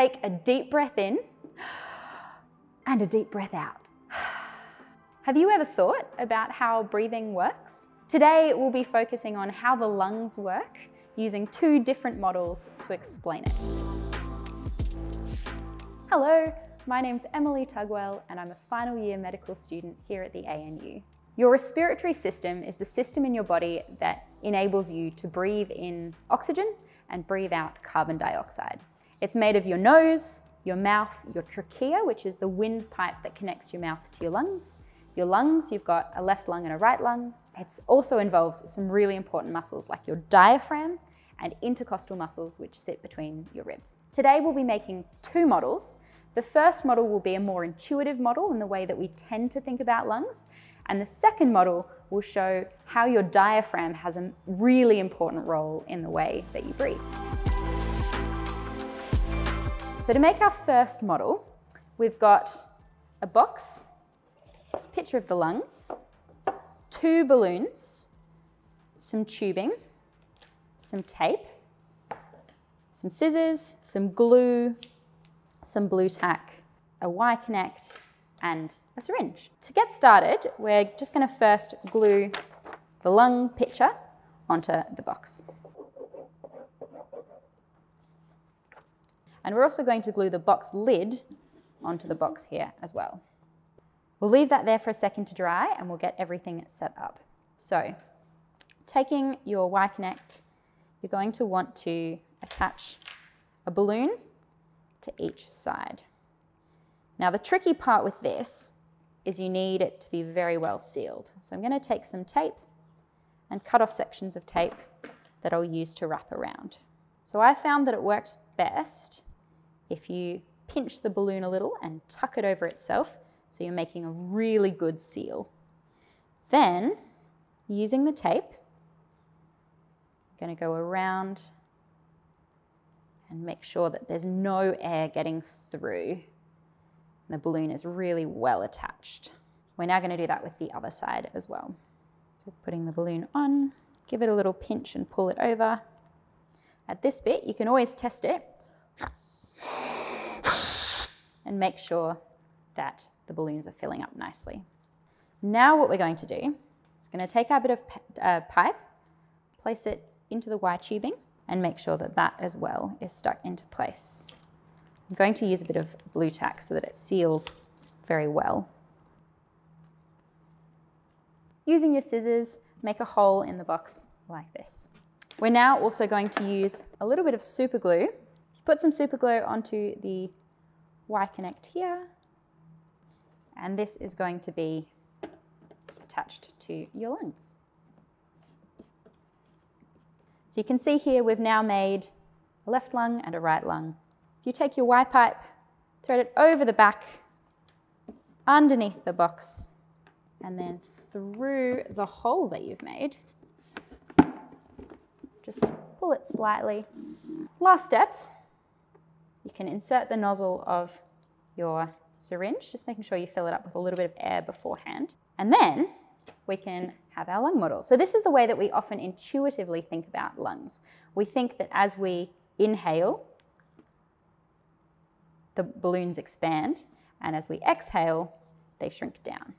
take a deep breath in and a deep breath out. Have you ever thought about how breathing works? Today we'll be focusing on how the lungs work using two different models to explain it. Hello, my name's Emily Tugwell and I'm a final year medical student here at the ANU. Your respiratory system is the system in your body that enables you to breathe in oxygen and breathe out carbon dioxide. It's made of your nose, your mouth, your trachea, which is the windpipe that connects your mouth to your lungs. Your lungs, you've got a left lung and a right lung. It also involves some really important muscles like your diaphragm and intercostal muscles which sit between your ribs. Today we'll be making two models. The first model will be a more intuitive model in the way that we tend to think about lungs. And the second model will show how your diaphragm has a really important role in the way that you breathe. So to make our first model, we've got a box, picture of the lungs, two balloons, some tubing, some tape, some scissors, some glue, some Blu Tack, a Y-Connect, and a syringe. To get started, we're just going to first glue the lung picture onto the box. And we're also going to glue the box lid onto the box here as well. We'll leave that there for a second to dry and we'll get everything set up. So taking your Y-Connect, you're going to want to attach a balloon to each side. Now the tricky part with this is you need it to be very well sealed. So I'm going to take some tape and cut off sections of tape that I'll use to wrap around. So I found that it works best if you pinch the balloon a little and tuck it over itself so you're making a really good seal. Then, using the tape, I'm going to go around and make sure that there's no air getting through. The balloon is really well attached. We're now going to do that with the other side as well. So putting the balloon on, give it a little pinch and pull it over. At this bit, you can always test it and make sure that the balloons are filling up nicely. Now what we're going to do is going to take our bit of uh, pipe, place it into the Y tubing and make sure that that as well is stuck into place. I'm going to use a bit of Blu Tack so that it seals very well. Using your scissors, make a hole in the box like this. We're now also going to use a little bit of super glue. Put some super glue onto the Y-Connect here, and this is going to be attached to your lungs. So you can see here we've now made a left lung and a right lung. If you take your Y pipe, thread it over the back, underneath the box, and then through the hole that you've made, just pull it slightly. Last steps, you can insert the nozzle of your syringe, just making sure you fill it up with a little bit of air beforehand. And then we can have our lung model. So this is the way that we often intuitively think about lungs. We think that as we inhale, the balloons expand, and as we exhale, they shrink down.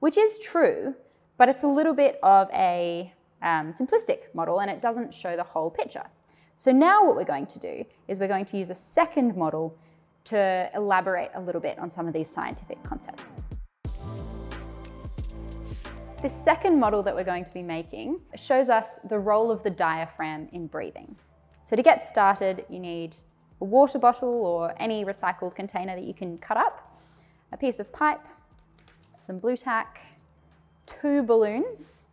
Which is true, but it's a little bit of a um, simplistic model and it doesn't show the whole picture. So now what we're going to do is we're going to use a second model to elaborate a little bit on some of these scientific concepts. This second model that we're going to be making shows us the role of the diaphragm in breathing. So to get started, you need a water bottle or any recycled container that you can cut up, a piece of pipe, some Blu Tack, two balloons,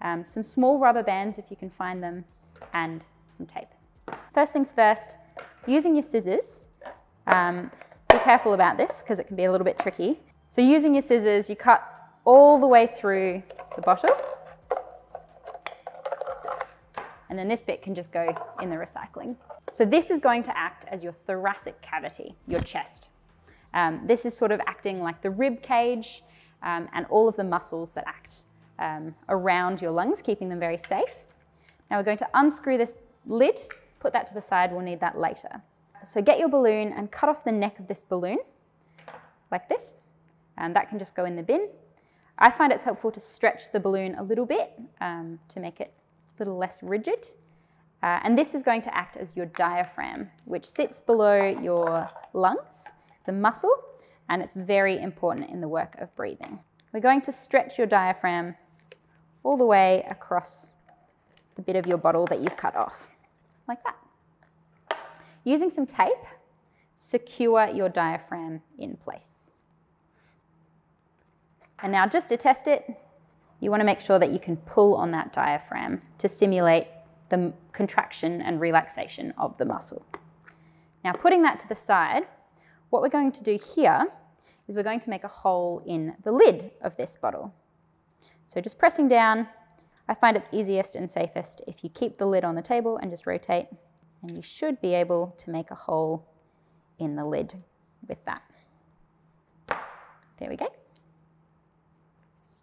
um, some small rubber bands if you can find them, and some tape. First things first, using your scissors, um, be careful about this because it can be a little bit tricky. So using your scissors, you cut all the way through the bottle. And then this bit can just go in the recycling. So this is going to act as your thoracic cavity, your chest. Um, this is sort of acting like the rib cage um, and all of the muscles that act um, around your lungs, keeping them very safe. Now we're going to unscrew this lid, put that to the side, we'll need that later. so get your balloon and cut off the neck of this balloon like this. And that can just go in the bin. I find it's helpful to stretch the balloon a little bit um, to make it a little less rigid. Uh, and this is going to act as your diaphragm, which sits below your lungs. It's a muscle and it's very important in the work of breathing. We're going to stretch your diaphragm all the way across the bit of your bottle that you've cut off, like that. Using some tape, secure your diaphragm in place. And now just to test it, you want to make sure that you can pull on that diaphragm to simulate the contraction and relaxation of the muscle. Now putting that to the side, what we're going to do here is we're going to make a hole in the lid of this bottle. So just pressing down, I find it's easiest and safest if you keep the lid on the table and just rotate, and you should be able to make a hole in the lid with that. There we go.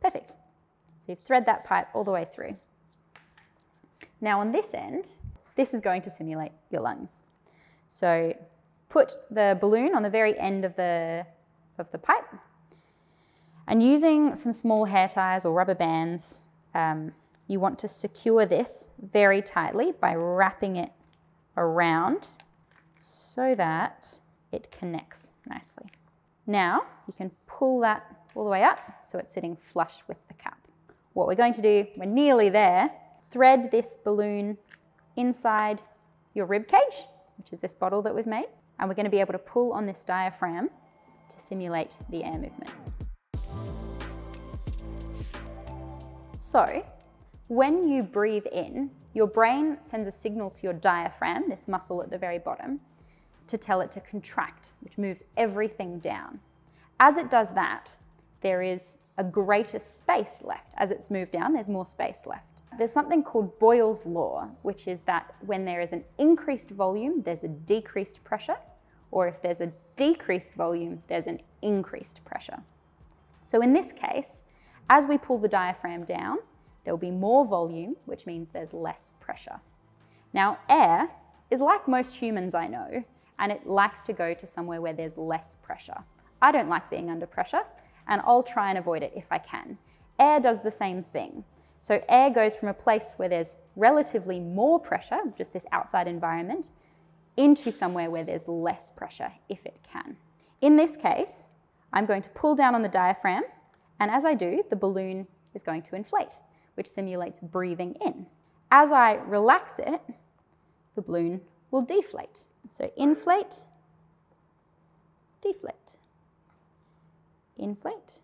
Perfect. So you thread that pipe all the way through. Now on this end, this is going to simulate your lungs. So put the balloon on the very end of the, of the pipe and using some small hair ties or rubber bands, um, you want to secure this very tightly by wrapping it around so that it connects nicely. Now you can pull that all the way up so it's sitting flush with the cap. What we're going to do, we're nearly there, thread this balloon inside your rib cage, which is this bottle that we've made, and we're going to be able to pull on this diaphragm to simulate the air movement. So, when you breathe in, your brain sends a signal to your diaphragm, this muscle at the very bottom, to tell it to contract, which moves everything down. As it does that, there is a greater space left. As it's moved down, there's more space left. There's something called Boyle's law, which is that when there is an increased volume, there's a decreased pressure, or if there's a decreased volume, there's an increased pressure. So in this case, as we pull the diaphragm down, there'll be more volume, which means there's less pressure. Now, air is like most humans I know, and it likes to go to somewhere where there's less pressure. I don't like being under pressure, and I'll try and avoid it if I can. Air does the same thing. So air goes from a place where there's relatively more pressure, just this outside environment, into somewhere where there's less pressure if it can. In this case, I'm going to pull down on the diaphragm, and as I do, the balloon is going to inflate, which simulates breathing in. As I relax it, the balloon will deflate. So inflate, deflate, inflate,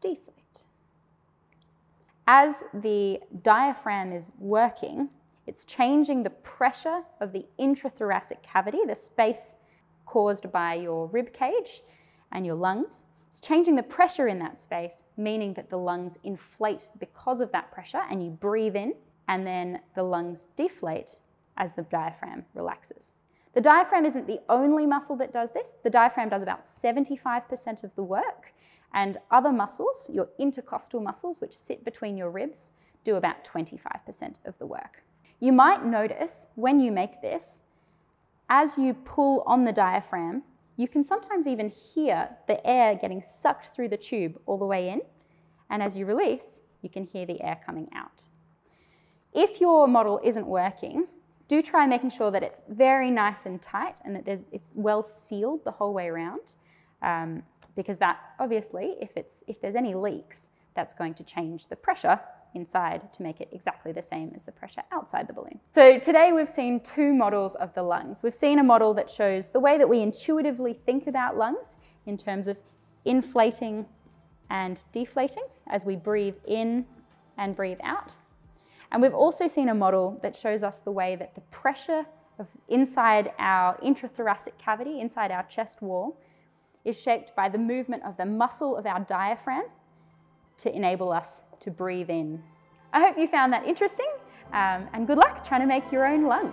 deflate. As the diaphragm is working, it's changing the pressure of the intrathoracic cavity, the space caused by your rib cage and your lungs. It's changing the pressure in that space, meaning that the lungs inflate because of that pressure and you breathe in and then the lungs deflate as the diaphragm relaxes. The diaphragm isn't the only muscle that does this. The diaphragm does about 75% of the work, and other muscles, your intercostal muscles, which sit between your ribs, do about 25% of the work. You might notice when you make this, as you pull on the diaphragm, you can sometimes even hear the air getting sucked through the tube all the way in, and as you release, you can hear the air coming out. If your model isn't working, do try making sure that it's very nice and tight and that it's well sealed the whole way around. Um, because that obviously, if, it's, if there's any leaks, that's going to change the pressure inside to make it exactly the same as the pressure outside the balloon. So today we've seen two models of the lungs. We've seen a model that shows the way that we intuitively think about lungs in terms of inflating and deflating as we breathe in and breathe out. And we've also seen a model that shows us the way that the pressure of inside our intrathoracic cavity, inside our chest wall, is shaped by the movement of the muscle of our diaphragm to enable us to breathe in. I hope you found that interesting um, and good luck trying to make your own lung.